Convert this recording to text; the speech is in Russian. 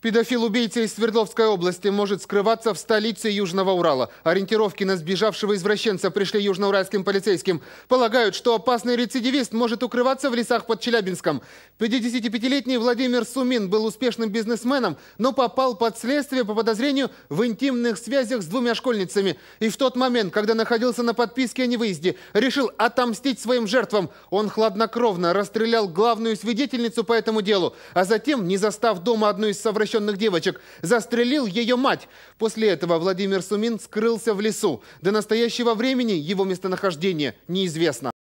Педофил-убийца из Свердловской области может скрываться в столице Южного Урала. Ориентировки на сбежавшего извращенца пришли южноуральским полицейским. Полагают, что опасный рецидивист может укрываться в лесах под Челябинском. 55-летний Владимир Сумин был успешным бизнесменом, но попал под следствие по подозрению в интимных связях с двумя школьницами. И в тот момент, когда находился на подписке о невыезде, решил отомстить своим жертвам. Он хладнокровно расстрелял главную свидетельницу по этому делу, а затем, не застав дома одну из совращенных девочек, застрелил ее мать. После этого Владимир Сумин скрылся в лесу. До настоящего времени его местонахождение неизвестно.